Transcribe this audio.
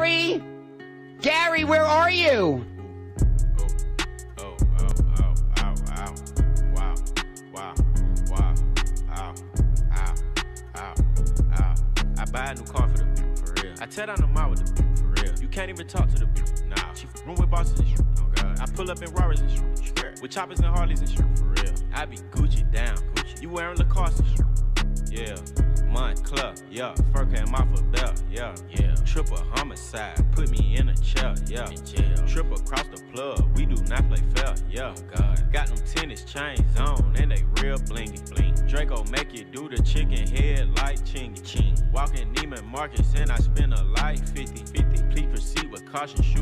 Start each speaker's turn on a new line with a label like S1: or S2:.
S1: Gary? Gary, where are you?
S2: Oh, oh, oh. I buy a new car for the beat, for real. I tear down the mall with the beat, for real. You can't even talk to the beat, nah. She room with bosses and shit, oh god. I pull up in Rarers and shit, with choppers and Harleys and shit, for real. I be Gucci down, Gucci. You wearing Lacoste and shit, yeah. Month club, yeah. Fur came off a belt, yeah, yeah. Triple put me in a chair, yeah. In jail. Triple across the plug, we do not play fair, yeah. Oh God. Got them tennis chains on, and they real blingy, bling. Draco make you do the chicken head like chingy, ching. Walking Neiman Marcus, and I spend a life 50, 50. Please proceed with caution, shooter.